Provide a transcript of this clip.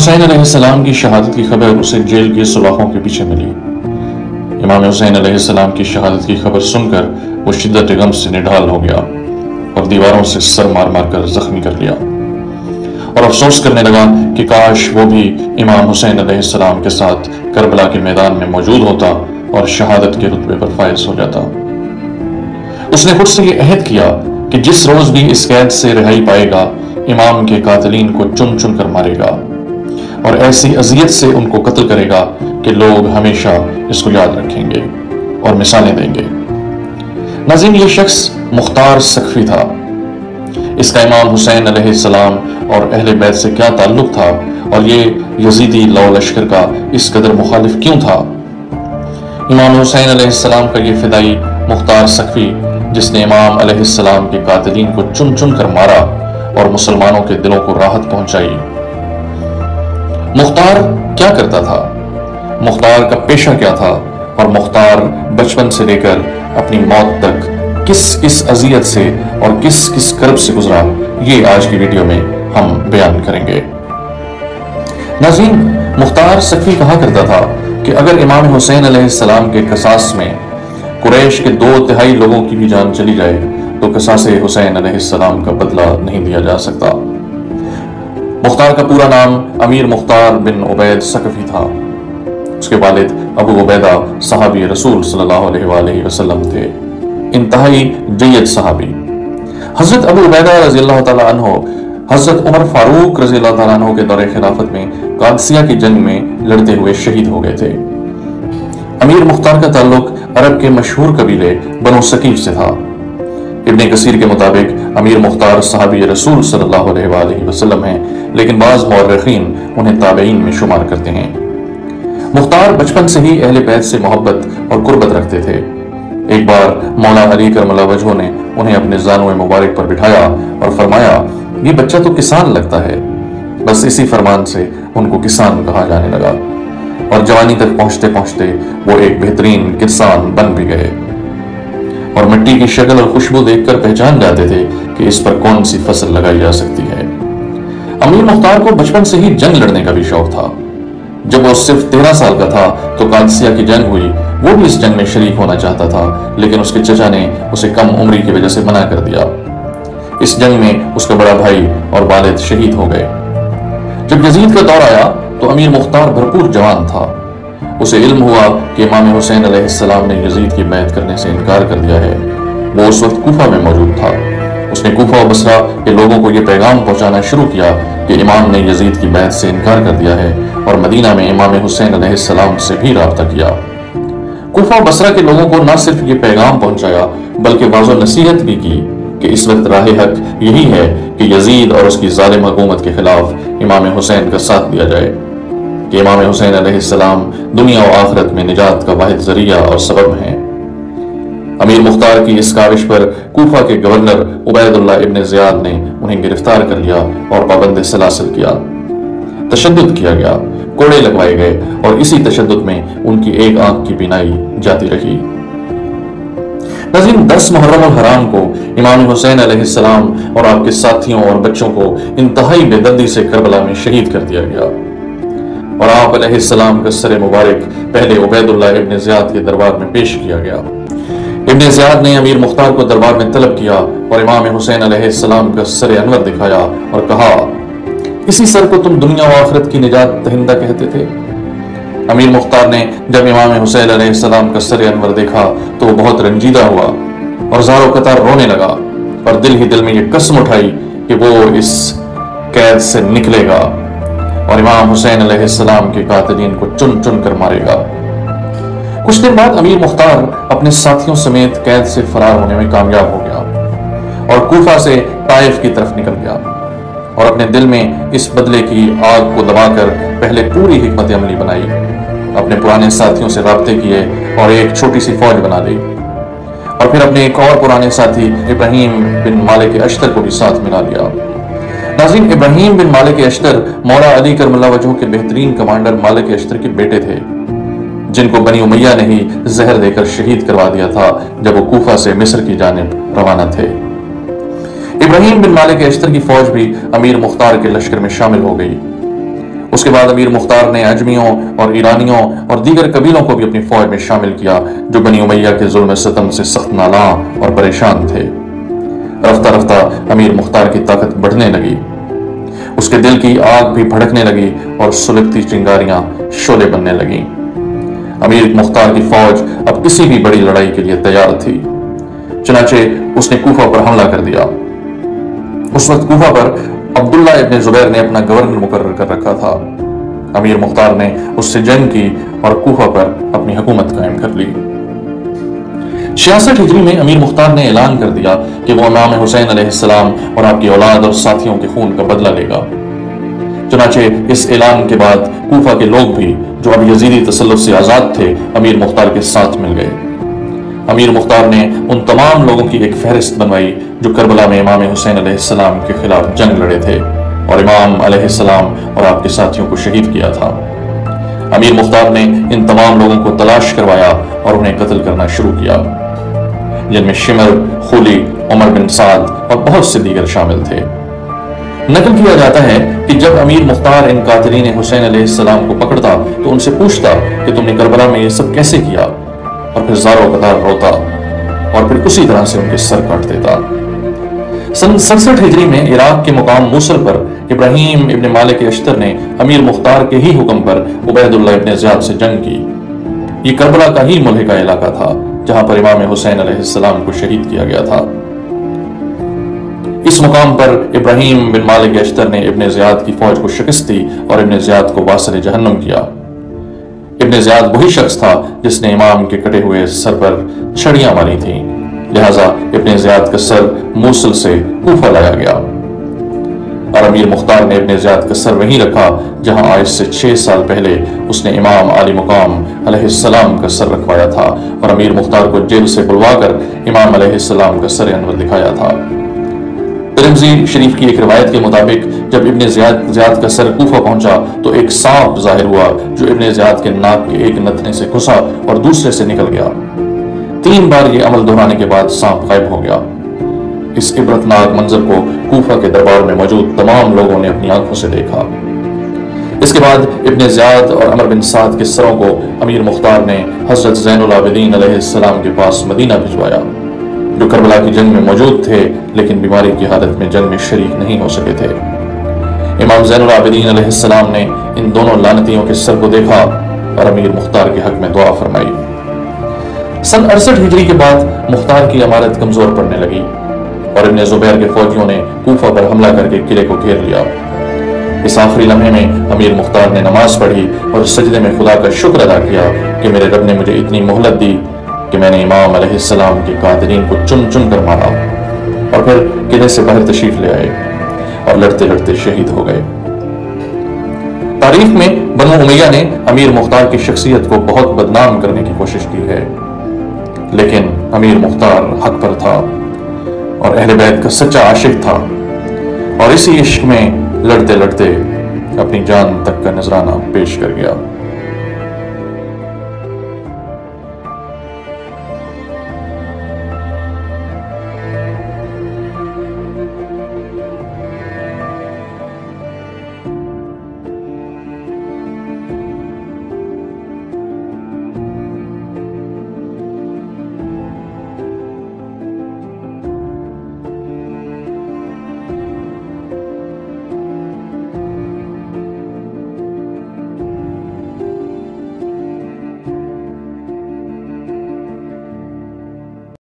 حسین علیہ السلام کی شہادت کی خبر اسے جیل کے سلاخوں کے پیچھے ملی۔ امام حسین علیہ السلام کی شہادت کی خبر سن کر وہ شدت غم سے نڈھال ہو گیا اور دیواروں سے سر مار مار کر زخمی کر لیا۔ اور افسوس کرنے لگا کہ کاش وہ بھی امام حسین علیہ السلام کے ساتھ کربلا کے میدان میں موجود ہوتا اور شہادت کے رتبے پر فائز ہو جاتا۔ اس نے خود سے یہ عہد کیا کہ جس روز بھی اس قید سے رہائی پائے گا، امام کے قاتلین کو چن چن کر مارے گا۔ اور ایسی اذیت سے ان کو قتل کرے گا کہ لوگ ہمیشہ اس کو یاد رکھیں گے اور مثالیں دیں گے۔ ناظرین، یہ شخص مختار سقفی تھا۔ اس کا امام حسین علیہ السلام اور اہل بیت سے کیا تعلق تھا؟ اور یہ یزیدی لو لشکر کا اس قدر مخالف کیوں تھا؟ امام حسین علیہ السلام کا یہ فدائی مختار سقفی، جس نے امام علیہ السلام کے قاتلین کو چن چن کر مارا اور مسلمانوں کے دلوں کو راحت پہنچائی۔ مختار کیا کرتا تھا؟ مختار کا پیشہ کیا تھا؟ اور مختار بچپن سے لے کر اپنی موت تک کس کس اذیت سے اور کس کس کرب سے گزرا؟ یہ آج کی ویڈیو میں ہم بیان کریں گے۔ ناظرین، مختار سکفی کہا کرتا تھا کہ اگر امام حسین علیہ السلام کے قصاص میں قریش کے دو تہائی لوگوں کی بھی جان چلی جائے، تو قصاص حسین علیہ السلام کا بدلہ نہیں دیا جا سکتا۔ مختار کا پورا نام امیر مختار بن عبید سکفی تھا۔ اس کے والد ابو عبیدہ صحابی رسول صلی اللہ علیہ وآلہ وسلم تھے۔ انتہائی جید صحابی۔ حضرت ابو عبیدہ رضی اللہ تعالیٰ عنہ، حضرت عمر فاروق رضی اللہ تعالیٰ عنہ کے دور خلافت میں قادسیہ کی جنگ میں لڑتے ہوئے شہید ہو گئے تھے۔ امیر مختار کا تعلق عرب کے مشہور قبیلے بنو سکیف سے تھا۔ ابن کثیر کے مطابق امیر مختار صحابی رسول صلی اللہ علیہ وآلہ وسلم ہیں، لیکن بعض مورخین انہیں تابعین میں شمار کرتے ہیں۔ مختار بچپن سے ہی اہل بیت سے محبت اور قربت رکھتے تھے۔ ایک بار مولا علی کرم اللہ وجہ نے انہیں اپنے زانو مبارک پر بٹھایا اور فرمایا، یہ بچہ تو کسان لگتا ہے۔ بس اسی فرمان سے ان کو کسان کہا جانے لگا۔ اور جوانی تک پہنچتے پہنچتے وہ ایک بہترین کسان بن بھی گئے۔ اور مٹی کی شکل اور خوشبو دیکھ کر پہچان جاتے تھے کہ اس پر کون سی فصل لگائی جا سکتی ہے۔ امیر مختار کو بچپن سے ہی جنگ لڑنے کا بھی شوق تھا۔ جب وہ صرف تیرہ سال کا تھا تو قادسیہ کی جنگ ہوئی، وہ بھی اس جنگ میں شریک ہونا چاہتا تھا، لیکن اس کے چچا نے اسے کم عمری کی وجہ سے منع کر دیا۔ اس جنگ میں اس کا بڑا بھائی اور والد شہید ہو گئے۔ جب یزید کا دور آیا تو امیر مختار بھرپور جوان تھا۔ اسے علم ہوا کہ امام حسین علیہ السلام نے یزید کی بیعت کرنے سے انکار کر دیا ہے۔ وہ اس وقت کوفہ میں موجود تھا۔ اس نے کوفہ و بسرا کے لوگوں کو یہ پیغام پہنچانا شروع کیا کہ امام نے یزید کی بیعت سے انکار کر دیا ہے اور مدینہ میں امام حسین علیہ السلام سے بھی رابطہ کیا۔ کوفہ و بسرا کے لوگوں کو نہ صرف یہ پیغام پہنچایا، بلکہ واضح نصیحت بھی کی کہ اس وقت راہ حق یہی ہے کہ یزید اور اس کی ظالم حکومت کے خلاف امام حسین کا ساتھ دیا جائے۔ کہ امام حسین علیہ السلام دنیا و آخرت میں نجات کا واحد ذریعہ اور سبب ہیں۔ امیر مختار کی اس کاوش پر کوفہ کے گورنر عبید اللہ ابن زیاد نے انہیں گرفتار کر لیا اور پابند سلاسل کیا۔ تشدد کیا گیا، کوڑے لگوائے گئے اور اسی تشدد میں ان کی ایک آنکھ کی بینائی جاتی رہی۔ نظیم دس محرم الحرام کو امام حسین علیہ السلام اور آپ کے ساتھیوں اور بچوں کو انتہائی بے دردی سے کربلا میں شہید کر دیا گیا۔ اور آپ علیہ السلام کا سر مبارک پہلے عبید اللہ ابن زیاد کے دربار میں پیش کیا گیا۔ ابن زیاد نے امیر مختار کو دربار میں طلب کیا اور امام حسین علیہ السلام کا سر انور دکھایا اور کہا، اسی سر کو تم دنیا و آخرت کی نجات دہندہ کہتے تھے؟ امیر مختار نے جب امام حسین علیہ السلام کا سر انور دیکھا تو وہ بہت رنجیدہ ہوا اور زارو قطار رونے لگا اور دل ہی دل میں یہ قسم اٹھائی کہ وہ اس قید سے نکلے گا۔ اور امام حسین علیہ السلام کے قاتلین کو چن چن کر مارے گا۔ کچھ دن بعد امیر مختار اپنے ساتھیوں سمیت قید سے فرار ہونے میں کامیاب ہو گیا اور کوفہ سے طائف کی طرف نکل گیا اور اپنے دل میں اس بدلے کی آگ کو دبا کر پہلے پوری حکمت عملی بنائی، اپنے پرانے ساتھیوں سے رابطے کیے اور ایک چھوٹی سی فوج بنا لی۔ اور پھر اپنے ایک اور پرانے ساتھی ابراہیم بن مالک اشتر کو بھی ساتھ ملا لیا۔ ناظرین، ابراہیم بن مالک اشتر مولا علی کرم اللہ وجہ کے بہترین کمانڈر مالک اشتر کے بیٹے تھے، جن کو بنی امیہ نے ہی زہر دے کر شہید کروا دیا تھا جب وہ کوفہ سے مصر کی جانب روانہ تھے۔ ابراہیم بن مالک اشتر کی فوج بھی امیر مختار کے لشکر میں شامل ہو گئی۔ اس کے بعد امیر مختار نے اجمیوں اور ایرانیوں اور دیگر قبیلوں کو بھی اپنی فوج میں شامل کیا، جو بنی امیہ کے ظلم ستم سے سخت نالاں اور پریشان تھے۔ رفتہ رفتہ امیر مختار کی طاقت بڑھنے لگی۔ اس کے دل کی آگ بھی بھڑکنے لگی اور سلگتی چنگاریاں شولے بننے لگیں۔ امیر مختار کی فوج اب کسی بھی بڑی لڑائی کے لیے تیار تھی۔ چنانچہ اس نے کوفہ پر حملہ کر دیا۔ اس وقت کوفہ پر عبداللہ ابن زبیر نے اپنا گورنر مقرر کر رکھا تھا۔ امیر مختار نے اس سے جنگ کی اور کوفہ پر اپنی حکومت قائم کر لی۔ چھیاسٹھ ہجری میں امیر مختار نے اعلان کر دیا کہ وہ امام حسین علیہ السلام اور آپ کی اولاد اور ساتھیوں کے خون کا بدلہ لے گا۔ چنانچہ اس اعلان کے بعد کوفہ کے لوگ بھی جو اب یزیدی تسلط سے آزاد تھے، امیر مختار کے ساتھ مل گئے۔ امیر مختار نے ان تمام لوگوں کی ایک فہرست بنوائی جو کربلا میں امام حسین علیہ السلام کے خلاف جنگ لڑے تھے اور امام علیہ السلام اور آپ کے ساتھیوں کو شہید کیا تھا۔ امیر مختار نے ان تمام لوگوں کو تلاش کروایا اور انہیں قتل کرنا شروع کیا۔ جن میں شمر، خولی، عمر بن سعد اور بہت سے دیگر شامل تھے۔ نقل کیا جاتا ہے کہ جب امیر مختار ان قاتلین حسین علیہ السلام کو پکڑتا، تو ان سے پوچھتا کہ تم نے کربلا میں یہ سب کیسے کیا؟ اور پھر زارو قطار روتا اور پھر اسی طرح سے ان کے سر کاٹ دیتا۔ سن سڑسٹھ ہجری میں عراق کے مقام موسل پر ابراہیم ابن مالک اشتر نے امیر مختار کے ہی حکم پر عبید اللہ ابن زیاد سے جنگ کی۔ یہ کربلا کا ہی ملحقہ علاقہ تھا۔ جہاں پر امام حسین علیہ السلام کو شہید کیا گیا تھا۔ اس مقام پر ابراہیم بن مالک اشتر نے ابن زیاد کی فوج کو شکست دی اور ابن زیاد کو باصل جہنم کیا۔ ابن زیاد وہی شخص تھا جس نے امام کے کٹے ہوئے سر پر چھڑیاں ماری تھیں۔ لہٰذا ابن زیاد کا سر موسل سے کوفہ لایا گیا۔ اور امیر مختار نے ابن زیاد کا سر وہیں رکھا، جہاں آج سے چھ سال پہلے اس نے امام علی مقام علیہ السلام کا سر رکھوایا تھا اور امیر مختار کو جیل سے بلوا کر امام علیہ السلام کا سر انور دکھایا تھا۔ ترمزی شریف کی ایک روایت کے مطابق جب ابن زیاد زیاد کا سر کوفہ پہنچا تو ایک سانپ ظاہر ہوا، جو ابن زیاد کے ناک کے ایک نتنے سے گھسا اور دوسرے سے نکل گیا۔ تین بار یہ عمل دہرانے کے بعد سانپ غائب ہو گیا۔ اس عبرتناک منظر کو کوفہ کے دربار میں موجود تمام لوگوں نے اپنی آنکھوں سے دیکھا۔ اس کے بعد ابن زیاد اور عمر بن سعد کے سروں کو امیر مختار نے حضرت زین العابدین علیہ السلام کے پاس مدینہ بھجوایا، جو کربلا کی جنگ میں موجود تھے، لیکن بیماری کی حالت میں جنگ میں شریک نہیں ہو سکے تھے۔ امام زین العابدین علیہ السلام نے ان دونوں لانتیوں کے سر کو دیکھا اور امیر مختار کے حق میں دعا فرمائی۔ سن اڑسٹھ ہجری کے بعد مختار کی عمارت کمزور پڑنے لگی۔ اور ابن زبیر کے فوجیوں نے کوفہ پر حملہ کر کے قلعے کو گھیر لیا۔ اس آخری لمحے میں امیر مختار نے نماز پڑھی اور سجدے میں خدا کا شکر ادا کیا کہ میرے رب نے مجھے اتنی مہلت دی کہ میں نے امام علیہ السلام کے قادرین کو چن چن کر مارا اور پھر قلعے سے باہر تشریف لے آئے اور لڑتے لڑتے شہید ہو گئے۔ تاریخ میں بنو امیہ نے امیر مختار کی شخصیت کو بہت بدنام کرنے کی کوشش کی ہے، لیکن امیر مختار حق پر تھا۔ اور اہل بیت کا سچا عاشق تھا۔ اور اسی عشق میں لڑتے لڑتے اپنی جان تک کا نذرانہ پیش کر گیا۔